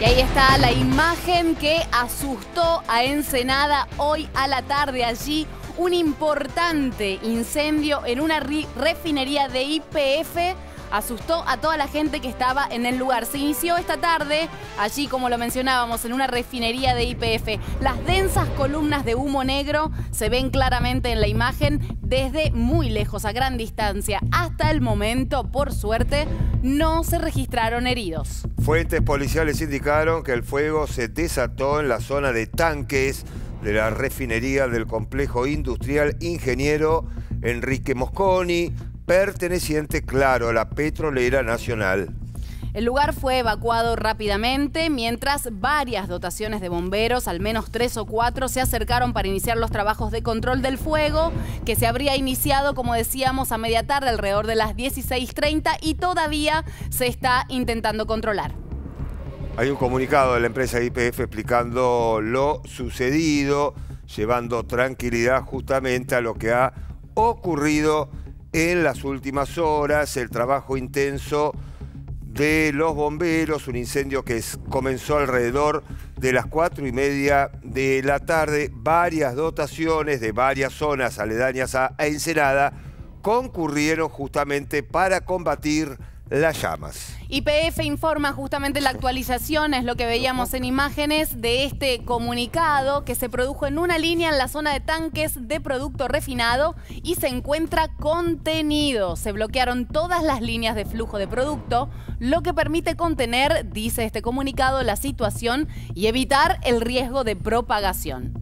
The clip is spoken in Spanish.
Y ahí está la imagen que asustó a Ensenada hoy a la tarde. Allí un importante incendio en una refinería de IPF asustó a toda la gente que estaba en el lugar. Se inició esta tarde, allí como lo mencionábamos, en una refinería de IPF. Las densas columnas de humo negro se ven claramente en la imagen desde muy lejos, a gran distancia. Hasta el momento, por suerte, no se registraron heridos. Fuentes policiales indicaron que el fuego se desató en la zona de tanques de la refinería del complejo industrial ingeniero Enrique Mosconi, perteneciente, claro, a la Petrolera Nacional. El lugar fue evacuado rápidamente, mientras varias dotaciones de bomberos, al menos tres o cuatro, se acercaron para iniciar los trabajos de control del fuego, que se habría iniciado, como decíamos, a media tarde, alrededor de las 16.30, y todavía se está intentando controlar. Hay un comunicado de la empresa IPF explicando lo sucedido, llevando tranquilidad justamente a lo que ha ocurrido en las últimas horas, el trabajo intenso de los bomberos, un incendio que comenzó alrededor de las cuatro y media de la tarde, varias dotaciones de varias zonas aledañas a Ensenada concurrieron justamente para combatir las llamas. IPF informa justamente la actualización, es lo que veíamos en imágenes de este comunicado que se produjo en una línea en la zona de tanques de producto refinado y se encuentra contenido. Se bloquearon todas las líneas de flujo de producto, lo que permite contener, dice este comunicado, la situación y evitar el riesgo de propagación.